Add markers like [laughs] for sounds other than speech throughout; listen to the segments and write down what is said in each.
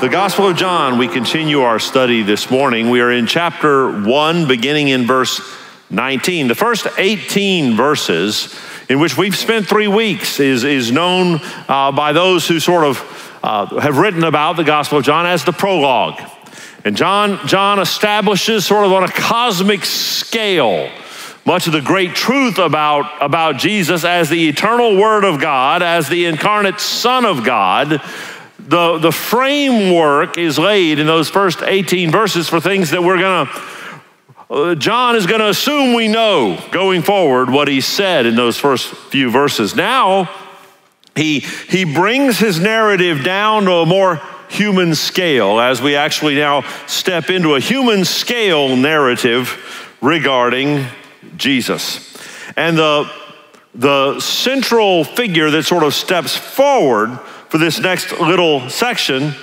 The Gospel of John, we continue our study this morning. We are in chapter 1, beginning in verse 19. The first 18 verses, in which we've spent three weeks, is, is known uh, by those who sort of uh, have written about the Gospel of John as the prologue. And John, John establishes, sort of on a cosmic scale, much of the great truth about, about Jesus as the eternal Word of God, as the incarnate Son of God the, the framework is laid in those first 18 verses for things that we're going to uh, John is going to assume we know going forward what he said in those first few verses. Now, he, he brings his narrative down to a more human scale as we actually now step into a human scale narrative regarding Jesus. And the, the central figure that sort of steps forward for this next little section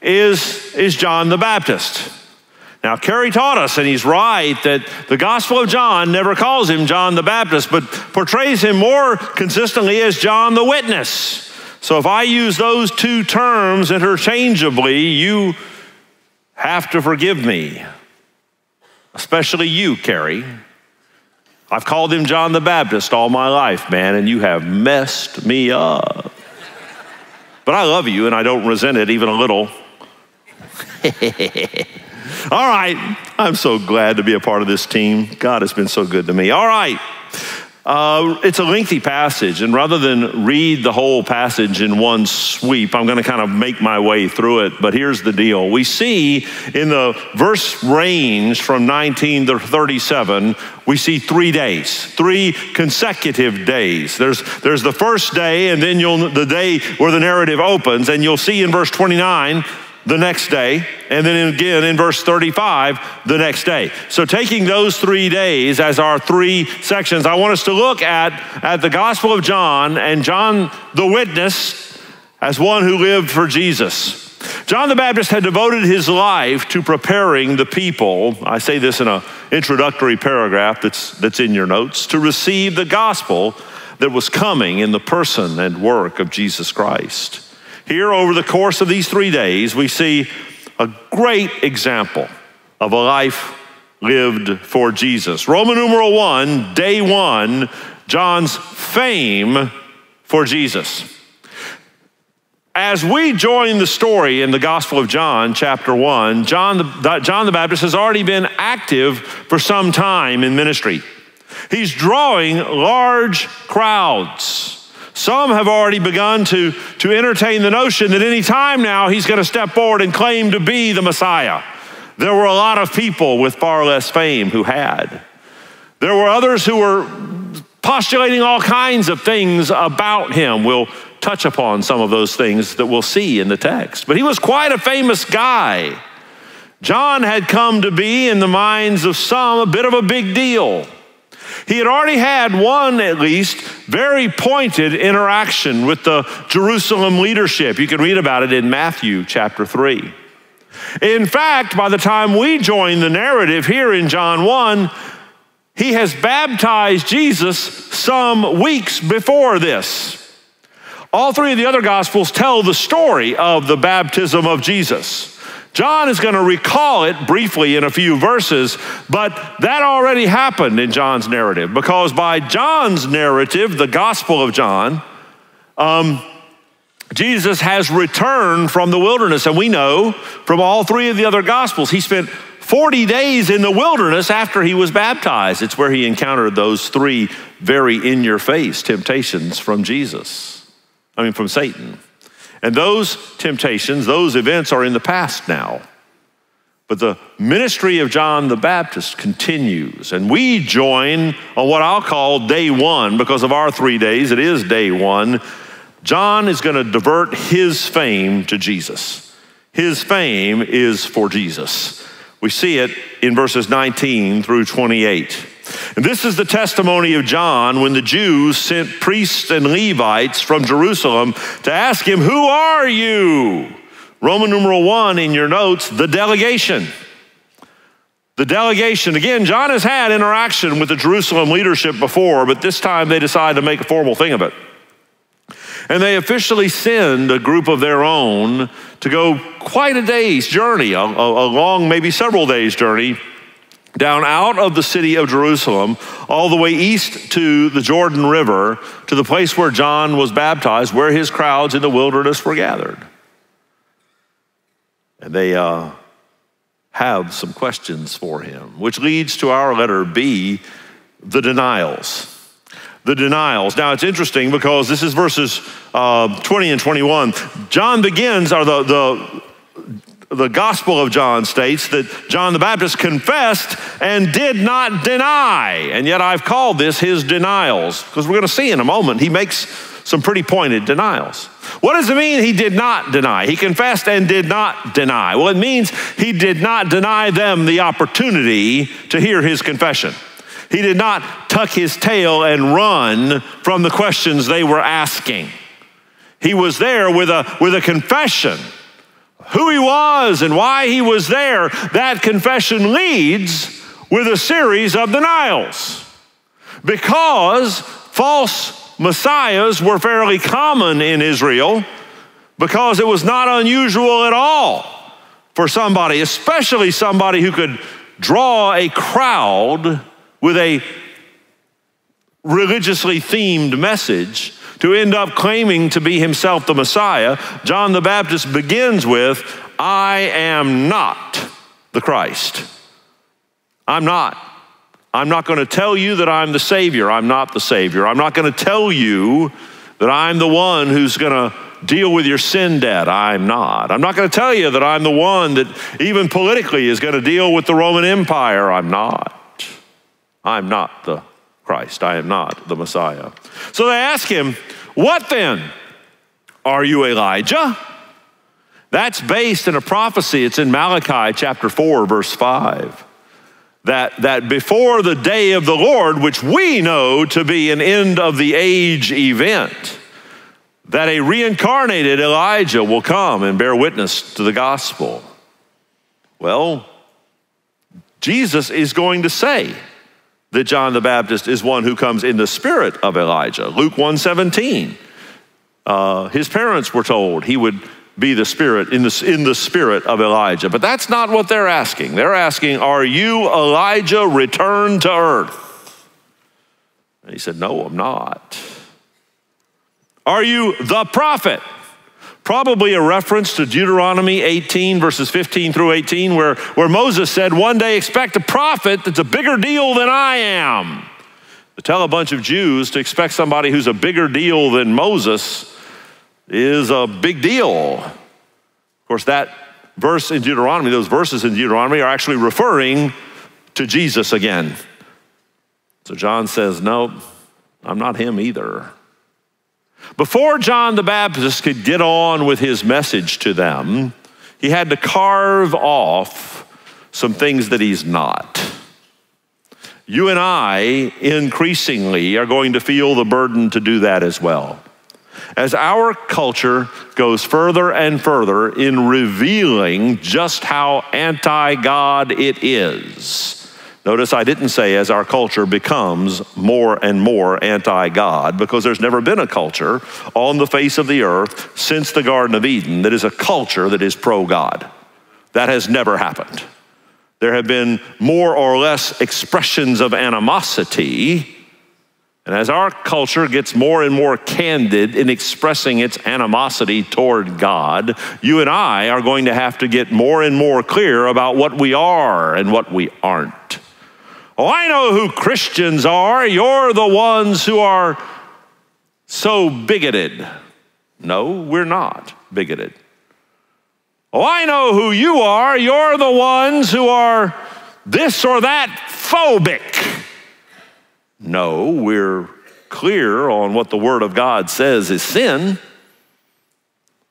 is, is John the Baptist. Now, Kerry taught us, and he's right, that the Gospel of John never calls him John the Baptist, but portrays him more consistently as John the Witness. So if I use those two terms interchangeably, you have to forgive me, especially you, Kerry. I've called him John the Baptist all my life, man, and you have messed me up. But I love you and I don't resent it even a little. [laughs] All right, I'm so glad to be a part of this team. God has been so good to me. All right. Uh, it's a lengthy passage, and rather than read the whole passage in one sweep, I'm going to kind of make my way through it. But here's the deal we see in the verse range from 19 to 37, we see three days, three consecutive days. There's, there's the first day, and then you'll, the day where the narrative opens, and you'll see in verse 29 the next day, and then again in verse 35, the next day. So, taking those three days as our three sections, I want us to look at, at the Gospel of John and John the witness as one who lived for Jesus. John the Baptist had devoted his life to preparing the people. I say this in an introductory paragraph that's, that's in your notes to receive the gospel that was coming in the person and work of Jesus Christ. Here, over the course of these three days, we see a great example of a life lived for Jesus. Roman numeral one, day one, John's fame for Jesus. As we join the story in the Gospel of John, chapter 1, John the, John the Baptist has already been active for some time in ministry. He's drawing large crowds. Some have already begun to, to entertain the notion that any time now he's going to step forward and claim to be the Messiah. There were a lot of people with far less fame who had. There were others who were postulating all kinds of things about him. We'll touch upon some of those things that we'll see in the text. But he was quite a famous guy. John had come to be, in the minds of some, a bit of a big deal. He had already had one, at least, very pointed interaction with the Jerusalem leadership. You can read about it in Matthew chapter 3. In fact, by the time we join the narrative here in John 1, he has baptized Jesus some weeks before this. All three of the other gospels tell the story of the baptism of Jesus. John is going to recall it briefly in a few verses, but that already happened in John's narrative because by John's narrative, the Gospel of John, um, Jesus has returned from the wilderness. And we know from all three of the other Gospels, he spent 40 days in the wilderness after he was baptized. It's where he encountered those three very in your face temptations from Jesus, I mean, from Satan. And those temptations, those events are in the past now. But the ministry of John the Baptist continues, and we join on what I'll call day one because of our three days. It is day one. John is going to divert his fame to Jesus. His fame is for Jesus. We see it in verses 19 through 28. And this is the testimony of John when the Jews sent priests and Levites from Jerusalem to ask him, Who are you? Roman numeral one in your notes, the delegation. The delegation, again, John has had interaction with the Jerusalem leadership before, but this time they decide to make a formal thing of it. And they officially send a group of their own to go quite a day's journey, a, a, long, maybe several days' journey, down out of the city of Jerusalem, all the way east to the Jordan River, to the place where John was baptized, where his crowds in the wilderness were gathered. And they uh, have some questions for him, which leads to our letter B the denials. The denials. Now it's interesting because this is verses uh, 20 and 21. John begins, or the, the the Gospel of John states that John the Baptist confessed and did not deny. And yet I've called this his denials because we're going to see in a moment he makes some pretty pointed denials. What does it mean he did not deny? He confessed and did not deny. Well, it means he did not deny them the opportunity to hear his confession. He did not tuck his tail and run from the questions they were asking. He was there with a, with a confession who he was and why he was there. That confession leads with a series of denials because false messiahs were fairly common in Israel because it was not unusual at all for somebody, especially somebody who could draw a crowd with a religiously themed message to end up claiming to be himself the Messiah. John the Baptist begins with, I am not the Christ. I'm not. I'm not going to tell you that I'm the Savior. I'm not the Savior. I'm not going to tell you that I'm the one who's going to deal with your sin debt. I'm not. I'm not going to tell you that I'm the one that even politically is going to deal with the Roman Empire. I'm not. I'm not the Christ. I am not the Messiah. So they ask him, What then? Are you Elijah? That's based in a prophecy. It's in Malachi chapter 4, verse 5 that, that before the day of the Lord, which we know to be an end of the age event, that a reincarnated Elijah will come and bear witness to the gospel. Well, Jesus is going to say that John the Baptist is one who comes in the spirit of Elijah. Luke 117. Uh, his parents were told he would be the spirit in the, in the spirit of Elijah. But that's not what they're asking. They're asking, Are you Elijah returned to earth? And he said, No, I'm not. Are you the prophet? Probably a reference to Deuteronomy 18, verses 15 through 18, where, where Moses said, One day expect a prophet that's a bigger deal than I am. To tell a bunch of Jews to expect somebody who's a bigger deal than Moses is a big deal. Of course, that verse in Deuteronomy, those verses in Deuteronomy are actually referring to Jesus again. So John says, No, I'm not him either. Before John the Baptist could get on with his message to them, he had to carve off some things that he's not. You and I increasingly are going to feel the burden to do that as well. As our culture goes further and further in revealing just how anti God it is, Notice I didn't say as our culture becomes more and more anti God, because there's never been a culture on the face of the earth since the Garden of Eden that is a culture that is pro God. That has never happened. There have been more or less expressions of animosity and as our culture gets more and more candid in expressing its animosity toward God, you and I are going to have to get more and more clear about what we are and what we aren't. Oh, I know who Christians are. You're the ones who are so bigoted. No, we're not bigoted. Oh, I know who you are. You're the ones who are this or that phobic. No, we're clear on what the Word of God says is sin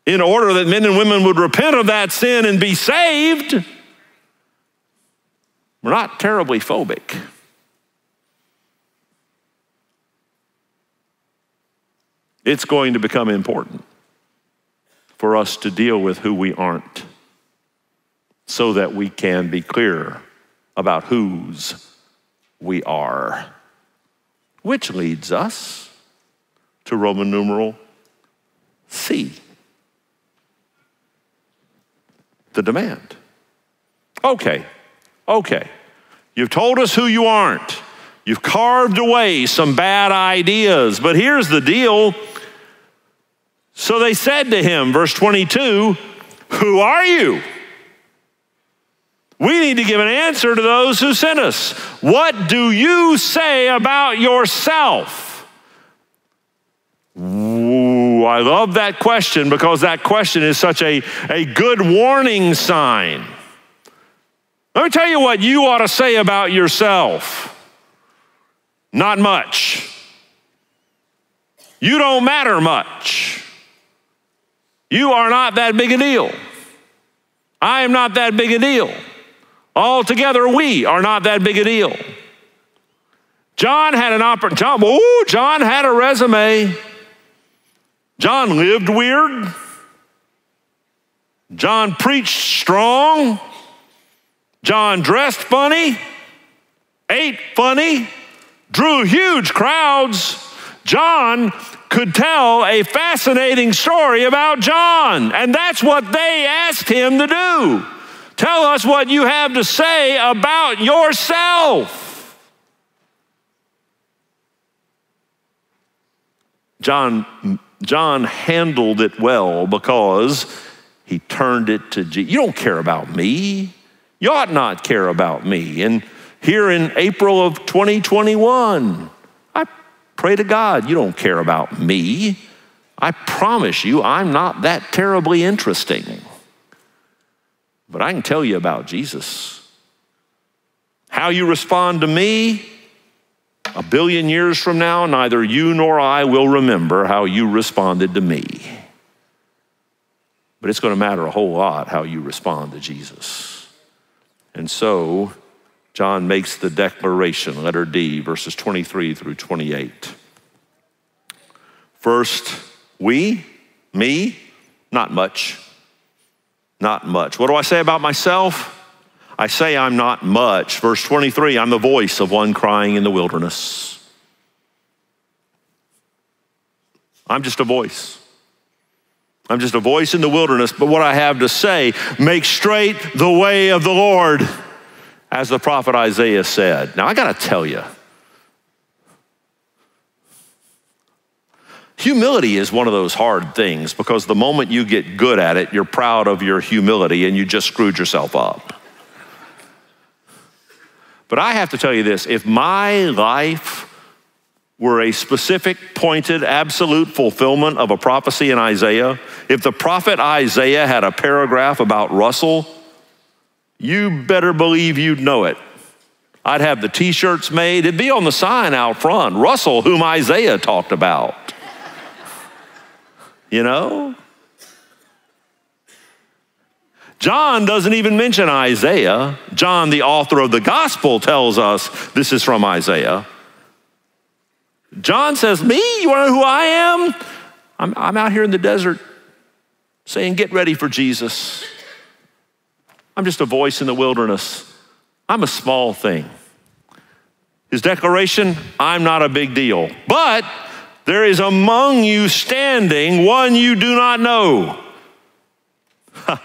in order that men and women would repent of that sin and be saved. We're not terribly phobic. It's going to become important for us to deal with who we aren't so that we can be clear about whose we are which leads us to Roman numeral C the demand. Okay, okay. You've told us who you aren't. You've carved away some bad ideas, but here's the deal. So they said to him, verse 22, Who are you? We need to give an answer to those who sent us. What do you say about yourself? Ooh, I love that question because that question is such a, a good warning sign. Let me tell you what you ought to say about yourself. Not much. You don't matter much. You are not that big a deal. I am not that big a deal. Altogether, we are not that big a deal. John had an opportunity. John, oh, John had a resume. John lived weird. John preached strong. John dressed funny, ate funny, drew huge crowds. John could tell a fascinating story about John, and that's what they asked him to do. Tell us what you have to say about yourself. John, John handled it well because he turned it to Jesus. You don't care about me. You ought not care about me. And here in April of 2021, I pray to God you don't care about me. I promise you, I'm not that terribly interesting. But I can tell you about Jesus. How you respond to me, a billion years from now, neither you nor I will remember how you responded to me. But it's going to matter a whole lot how you respond to Jesus. And so, John makes the declaration, letter D, verses 23 through 28. First, we, me, not much. Not much. What do I say about myself? I say I'm not much. Verse 23 I'm the voice of one crying in the wilderness. I'm just a voice. I'm just a voice in the wilderness, but what I have to say, make straight the way of the Lord, as the prophet Isaiah said. Now, I got to tell you, Humility is one of those hard things because the moment you get good at it, you're proud of your humility and you just screwed yourself up. But I have to tell you this if my life were a specific, pointed, absolute fulfillment of a prophecy in Isaiah, if the prophet Isaiah had a paragraph about Russell, you better believe you'd know it. I'd have the t shirts made, it'd be on the sign out front Russell, whom Isaiah talked about [laughs] you know? John doesn't even mention Isaiah. John, the author of the gospel, tells us this is from Isaiah. John says, Me? You want to know who I am? I'm, I'm out here in the desert saying, Get ready for Jesus. I'm just a voice in the wilderness. I'm a small thing. His declaration, I'm not a big deal. But there is among you standing one you do not know. [laughs]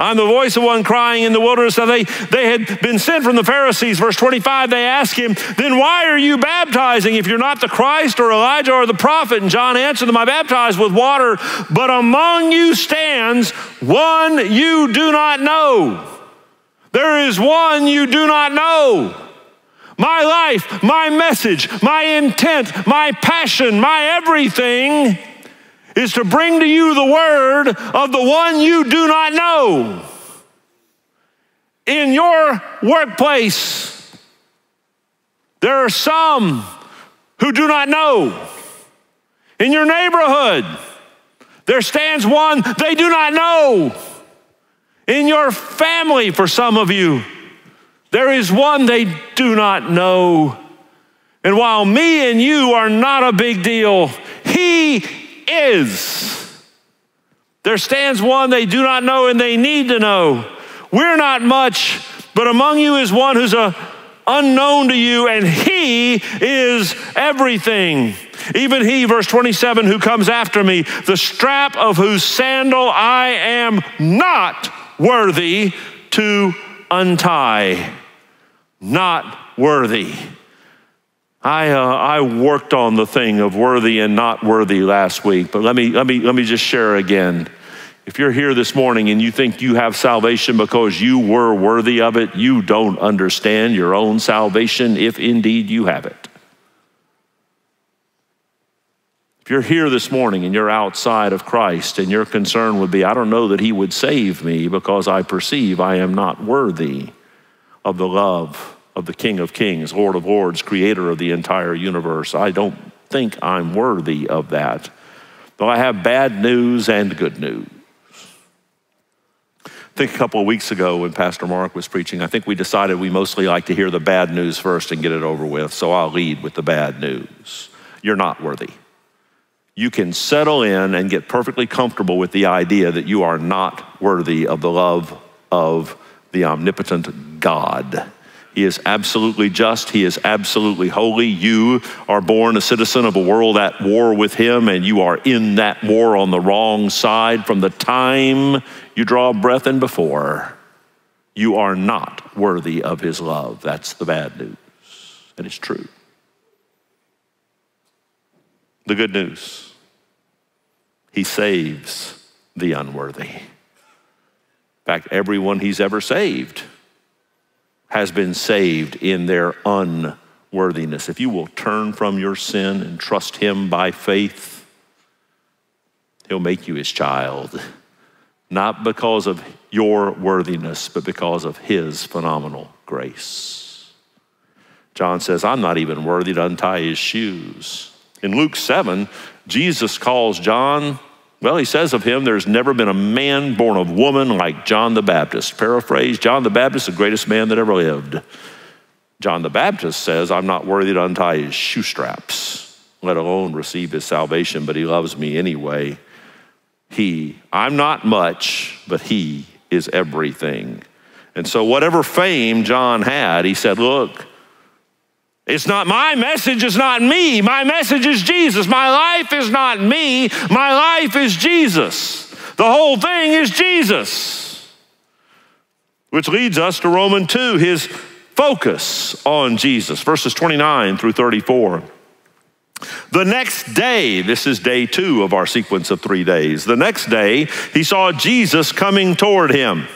I'm the voice of one crying in the wilderness. So they, they had been sent from the Pharisees. Verse 25, they ask him, Then why are you baptizing if you're not the Christ or Elijah or the prophet? And John answered them, I baptize with water, but among you stands one you do not know. There is one you do not know. My life, my message, my intent, my passion, my everything is to bring to you the word of the one you do not know. In your workplace, there are some who do not know. In your neighborhood, there stands one they do not know. In your family, for some of you, there is one they do not know. And while me and you are not a big deal, He is. There stands one they do not know and they need to know. We're not much, but among you is one who's a unknown to you, and He is everything. Even he, verse 27, who comes after me, the strap of whose sandal I am not worthy to untie. Not worthy. I, uh, I worked on the thing of worthy and not worthy last week, but let me, let, me, let me just share again. If you're here this morning and you think you have salvation because you were worthy of it, you don't understand your own salvation if indeed you have it. If you're here this morning and you're outside of Christ and your concern would be, I don't know that He would save me because I perceive I am not worthy of the love of the King of Kings, Lord of Lords, creator of the entire universe. I don't think I'm worthy of that. Though I have bad news and good news. I think a couple of weeks ago when Pastor Mark was preaching, I think we decided we mostly like to hear the bad news first and get it over with. So I'll lead with the bad news. You're not worthy you can settle in and get perfectly comfortable with the idea that you are not worthy of the love of the omnipotent God. He is absolutely just. He is absolutely holy. You are born a citizen of a world at war with Him, and you are in that war on the wrong side from the time you draw breath and before. You are not worthy of His love. That's the bad news, and it's true. The good news he saves the unworthy. In fact, everyone he's ever saved has been saved in their unworthiness. If you will turn from your sin and trust him by faith, he'll make you his child. Not because of your worthiness, but because of his phenomenal grace. John says, I'm not even worthy to untie his shoes. In Luke 7, Jesus calls John well, he says of him, there's never been a man born of woman like John the Baptist. Paraphrase John the Baptist, the greatest man that ever lived. John the Baptist says, I'm not worthy to untie his shoe straps, let alone receive his salvation, but he loves me anyway. He, I'm not much, but he is everything. And so, whatever fame John had, he said, Look, it's not my message, is not me. My message is Jesus. My life is not me. My life is Jesus. The whole thing is Jesus. Which leads us to Romans 2, his focus on Jesus, verses 29 through 34. The next day, this is day two of our sequence of three days. The next day, he saw Jesus coming toward him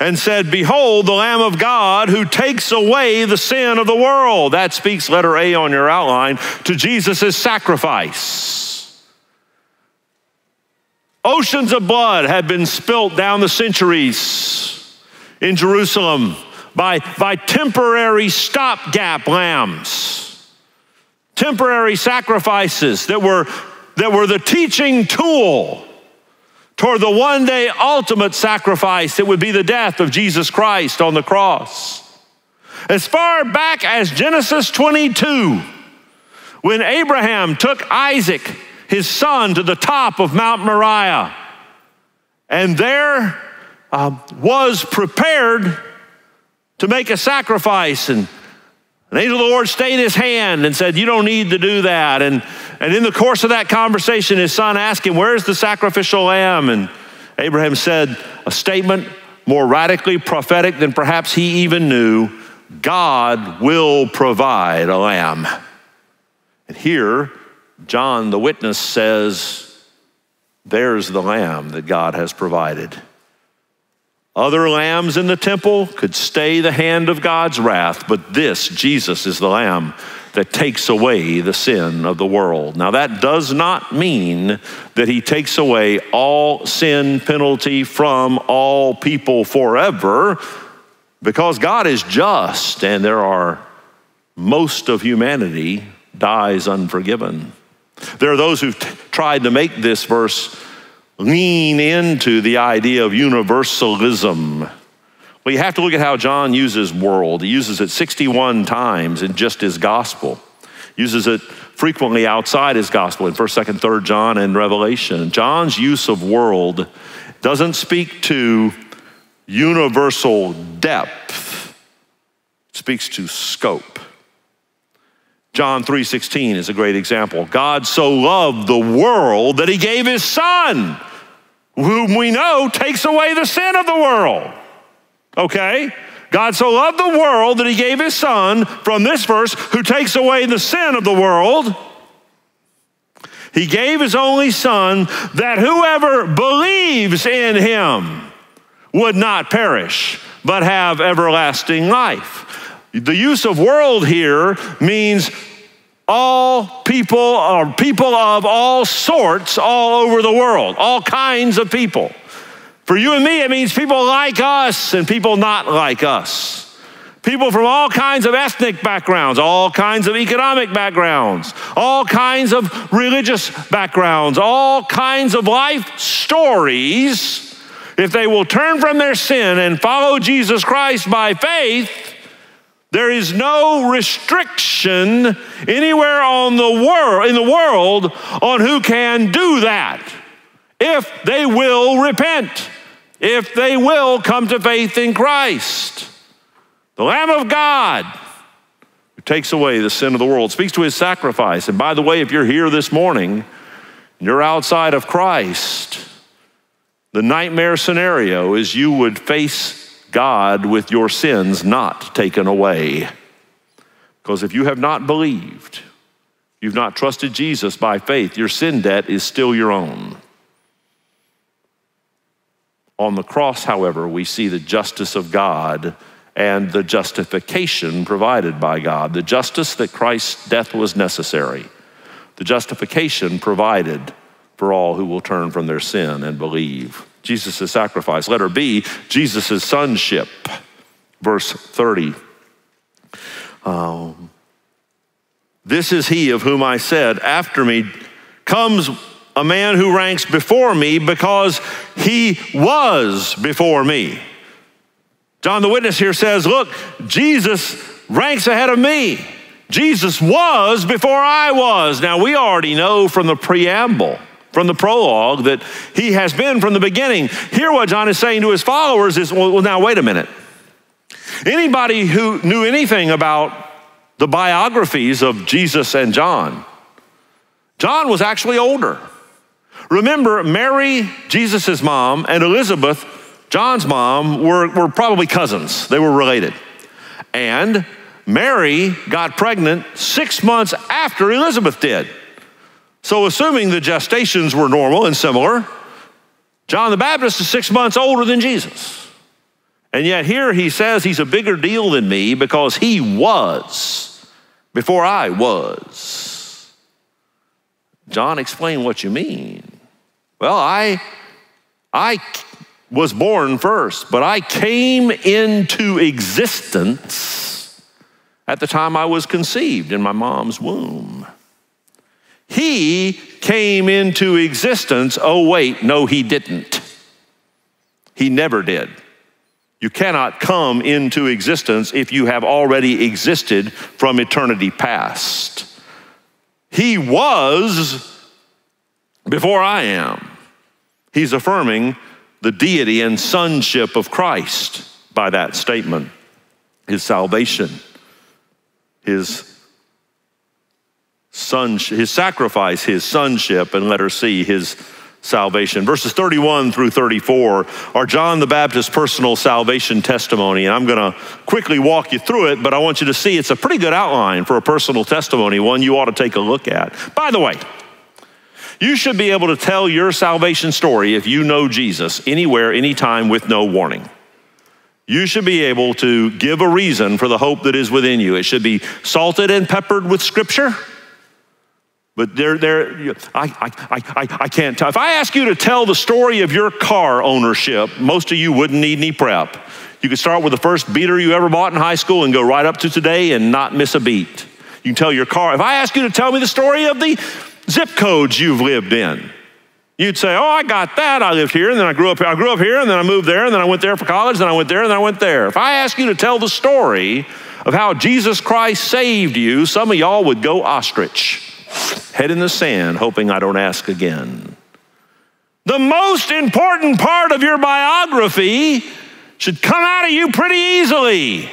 and said, Behold, the Lamb of God who takes away the sin of the world. That speaks, letter A on your outline, to Jesus' sacrifice. Oceans of blood had been spilt down the centuries in Jerusalem by, by temporary stopgap lambs, temporary sacrifices that were, that were the teaching tool toward the one day ultimate sacrifice that would be the death of Jesus Christ on the cross. As far back as Genesis 22, when Abraham took Isaac, his son, to the top of Mount Moriah, and there uh, was prepared to make a sacrifice and the angel of the Lord stayed his hand and said, You don't need to do that. And, and in the course of that conversation, his son asked him, Where's the sacrificial lamb? And Abraham said a statement more radically prophetic than perhaps he even knew God will provide a lamb. And here, John the witness says, There's the lamb that God has provided. Other lambs in the temple could stay the hand of God's wrath, but this, Jesus, is the lamb that takes away the sin of the world. Now, that does not mean that he takes away all sin penalty from all people forever, because God is just and there are most of humanity dies unforgiven. There are those who've tried to make this verse lean into the idea of universalism. You have to look at how John uses world. He uses it 61 times in just his gospel. Uses it frequently outside his gospel in 1st, 2nd, 3rd John and Revelation. John's use of world doesn't speak to universal depth. It speaks to scope. John 3:16 is a great example. God so loved the world that he gave his son, whom we know takes away the sin of the world. Okay? God so loved the world that he gave his son from this verse who takes away the sin of the world. He gave his only son that whoever believes in him would not perish, but have everlasting life. The use of world here means all people or people of all sorts all over the world, all kinds of people. For you and me, it means people like us and people not like us. People from all kinds of ethnic backgrounds, all kinds of economic backgrounds, all kinds of religious backgrounds, all kinds of life stories. If they will turn from their sin and follow Jesus Christ by faith, there is no restriction anywhere on the world in the world on who can do that if they will repent, if they will come to faith in Christ. The Lamb of God who takes away the sin of the world speaks to his sacrifice. And by the way, if you're here this morning, and you're outside of Christ, the nightmare scenario is you would face God with your sins not taken away. Because if you have not believed, you've not trusted Jesus by faith, your sin debt is still your own. On the cross, however, we see the justice of God and the justification provided by God, the justice that Christ's death was necessary, the justification provided for all who will turn from their sin and believe. Jesus' sacrifice. Letter B, Jesus' sonship. Verse 30. Um, this is he of whom I said, After me comes a man who ranks before me because he was before me. John the Witness here says, Look, Jesus ranks ahead of me. Jesus was before I was. Now, we already know from the preamble from the prologue that he has been from the beginning. Here, what John is saying to his followers is well, now, wait a minute. Anybody who knew anything about the biographies of Jesus and John, John was actually older. Remember, Mary, Jesus' mom, and Elizabeth, John's mom, were, were probably cousins. They were related. And Mary got pregnant six months after Elizabeth did. So, assuming the gestations were normal and similar, John the Baptist is six months older than Jesus. And yet, here he says he's a bigger deal than me because he was before I was. John, explain what you mean. Well, I, I was born first, but I came into existence at the time I was conceived in my mom's womb. He came into existence. Oh, wait, no, he didn't. He never did. You cannot come into existence if you have already existed from eternity past. He was before I am. He's affirming the deity and sonship of Christ by that statement, his salvation, his son, his sacrifice, his sonship, and let her see his salvation. Verses 31 through 34 are John the Baptist's personal salvation testimony. And I'm going to quickly walk you through it, but I want you to see it's a pretty good outline for a personal testimony, one you ought to take a look at. By the way, you should be able to tell your salvation story if you know Jesus anywhere, anytime with no warning. You should be able to give a reason for the hope that is within you. It should be salted and peppered with scripture. But there, there, I, I, I, I can't tell. If I ask you to tell the story of your car ownership, most of you wouldn't need any prep. You could start with the first beater you ever bought in high school and go right up to today and not miss a beat. You can tell your car. If I ask you to tell me the story of the zip codes you've lived in, you'd say, "Oh, I got that. I lived here, and then I grew up. I grew up here, and then I moved there, and then I went there for college, then I went there, and then I went there." If I ask you to tell the story of how Jesus Christ saved you, some of y'all would go ostrich head in the sand, hoping I don't ask again. The most important part of your biography should come out of you pretty easily.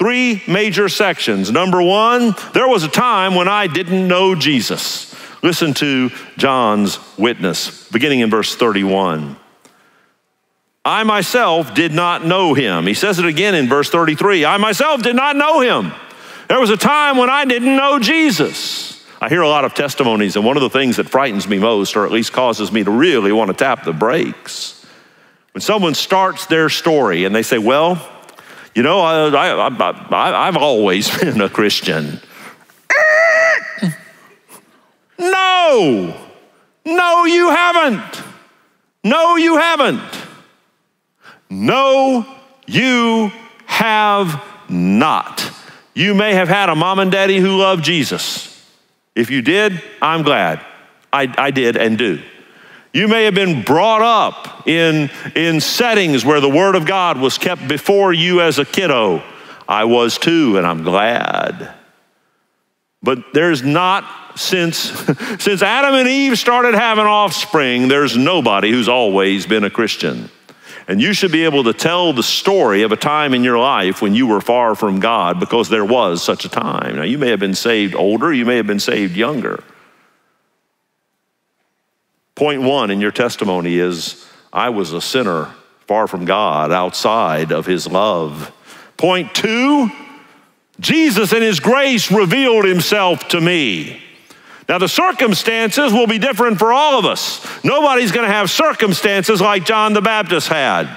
Three major sections. Number one, there was a time when I didn't know Jesus. Listen to John's witness, beginning in verse 31. I myself did not know him. He says it again in verse 33 I myself did not know him. There was a time when I didn't know Jesus. I hear a lot of testimonies, and one of the things that frightens me most, or at least causes me to really want to tap the brakes, when someone starts their story and they say, Well, you know, I, I, have always [laughs] been a Christian. [laughs] no, no, you haven't. No, you haven't. No, you have not. You may have had a mom and daddy who loved Jesus. If you did, I'm glad. I, I did and do. You may have been brought up in, in settings where the Word of God was kept before you as a kiddo. I was too, and I'm glad. But there's not, since, [laughs] since Adam and Eve started having offspring, there's nobody who's always been a Christian. And you should be able to tell the story of a time in your life when you were far from God because there was such a time. Now, you may have been saved older, you may have been saved younger. Point one in your testimony is I was a sinner far from God, outside of his love. Point two, Jesus in his grace revealed himself to me. Now, the circumstances will be different for all of us. Nobody's going to have circumstances like John the Baptist had.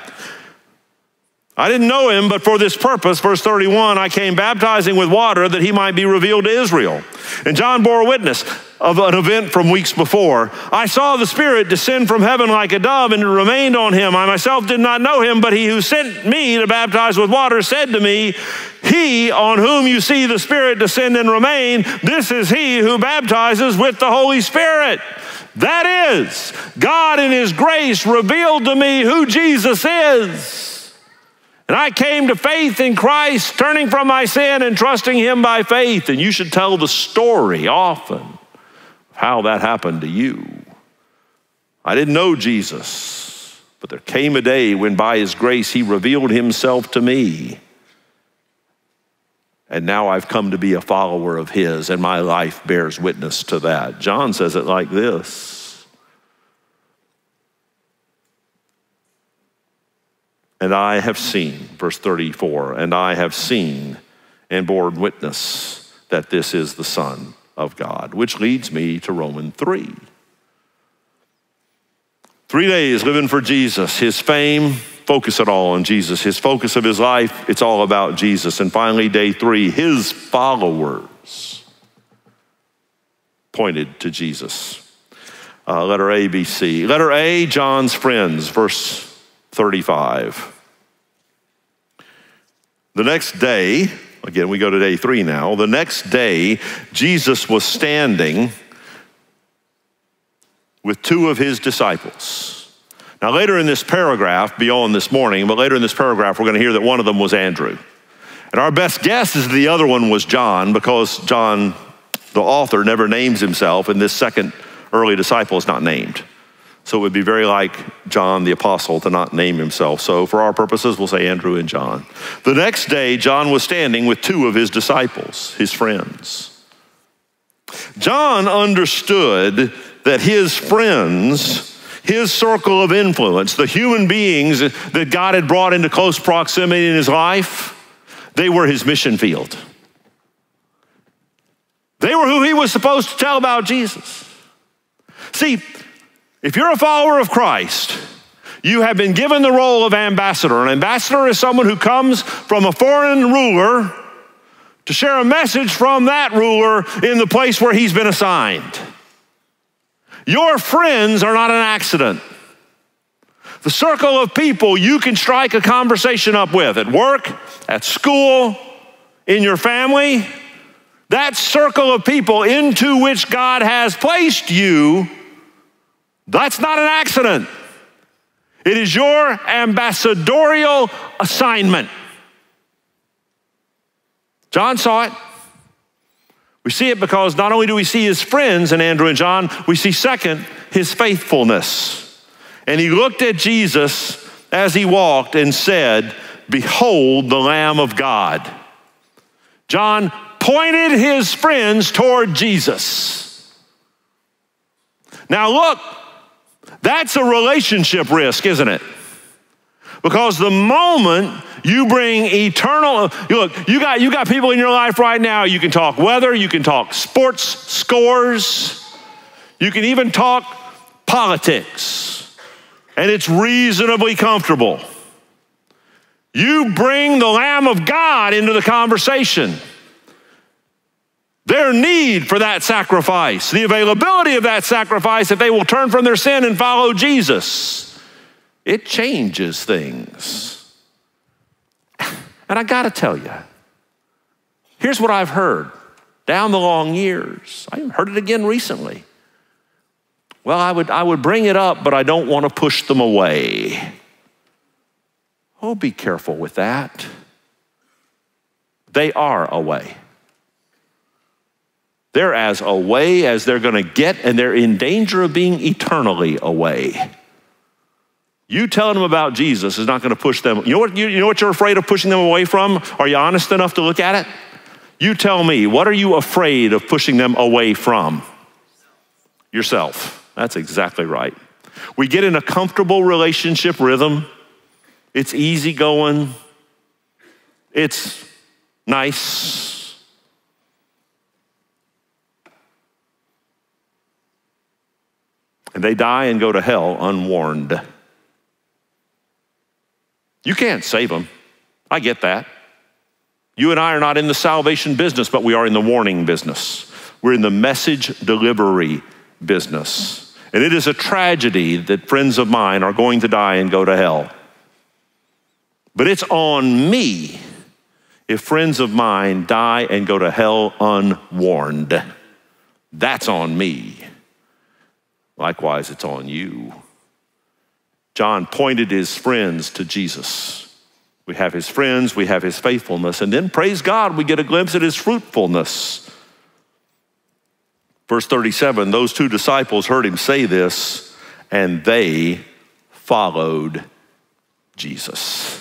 I didn't know him, but for this purpose, verse 31, I came baptizing with water that he might be revealed to Israel. And John bore witness of an event from weeks before. I saw the Spirit descend from heaven like a dove, and it remained on him. I myself did not know him, but he who sent me to baptize with water said to me, He on whom you see the Spirit descend and remain, this is he who baptizes with the Holy Spirit. That is, God in his grace revealed to me who Jesus is. And I came to faith in Christ, turning from my sin and trusting Him by faith. And you should tell the story often of how that happened to you. I didn't know Jesus, but there came a day when by His grace He revealed Himself to me. And now I've come to be a follower of His, and my life bears witness to that. John says it like this. And I have seen, verse 34, and I have seen and borne witness that this is the Son of God, which leads me to Romans 3. Three days living for Jesus, his fame, focus it all on Jesus. His focus of his life, it's all about Jesus. And finally, day three, his followers pointed to Jesus. Uh, letter A, B, C. Letter A, John's friends, verse 35. The next day, again, we go to day three now. The next day, Jesus was standing with two of his disciples. Now, later in this paragraph, beyond this morning, but later in this paragraph, we're going to hear that one of them was Andrew. And our best guess is the other one was John because John, the author, never names himself, and this second early disciple is not named. So it would be very like John the Apostle to not name himself. So for our purposes, we'll say Andrew and John. The next day, John was standing with two of his disciples, his friends. John understood that his friends, his circle of influence, the human beings that God had brought into close proximity in his life, they were his mission field. They were who he was supposed to tell about Jesus. See, if you're a follower of Christ, you have been given the role of ambassador. An ambassador is someone who comes from a foreign ruler to share a message from that ruler in the place where he's been assigned. Your friends are not an accident. The circle of people you can strike a conversation up with at work, at school, in your family, that circle of people into which God has placed you that's not an accident. It is your ambassadorial assignment. John saw it. We see it because not only do we see his friends in Andrew and John, we see second, his faithfulness. And he looked at Jesus as he walked and said, Behold the Lamb of God. John pointed his friends toward Jesus. Now, look, that's a relationship risk, isn't it? Because the moment you bring eternal, look, you got, you got people in your life right now, you can talk weather, you can talk sports scores, you can even talk politics, and it's reasonably comfortable. You bring the Lamb of God into the conversation. Their need for that sacrifice, the availability of that sacrifice, if they will turn from their sin and follow Jesus, it changes things. [laughs] And I gotta tell you, here's what I've heard down the long years. I heard it again recently. Well, I would, I would bring it up, but I don't want to push them away. Oh, be careful with that. They are away. They're as away as they're going to get, and they're in danger of being eternally away. You telling them about Jesus is not going to push them. You know, what, you, you know what you're afraid of pushing them away from? Are you honest enough to look at it? You tell me, what are you afraid of pushing them away from? Yourself. That's exactly right. We get in a comfortable relationship rhythm. It's easy going. It's nice. And they die and go to hell unwarned. You can't save them. I get that. You and I are not in the salvation business, but we are in the warning business. We're in the message delivery business. And it is a tragedy that friends of mine are going to die and go to hell. But it's on me if friends of mine die and go to hell unwarned. That's on me. Likewise, it's on you. John pointed his friends to Jesus. We have his friends, we have his faithfulness, and then praise God, we get a glimpse at his fruitfulness. Verse 37 those two disciples heard him say this, and they followed Jesus.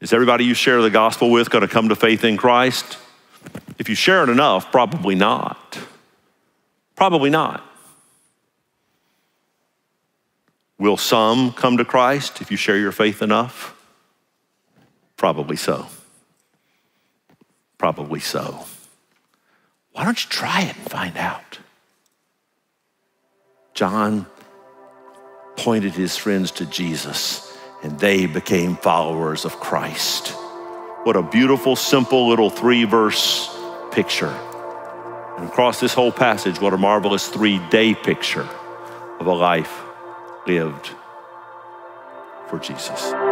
Is everybody you share the gospel with going to come to faith in Christ? If you share it enough, probably not. Probably not. Will some come to Christ if you share your faith enough? Probably so. Probably so. Why don't you try it and find out? John pointed his friends to Jesus, and they became followers of Christ. What a beautiful, simple little three verse picture. And across this whole passage, what a marvelous three day picture of a life lived for Jesus.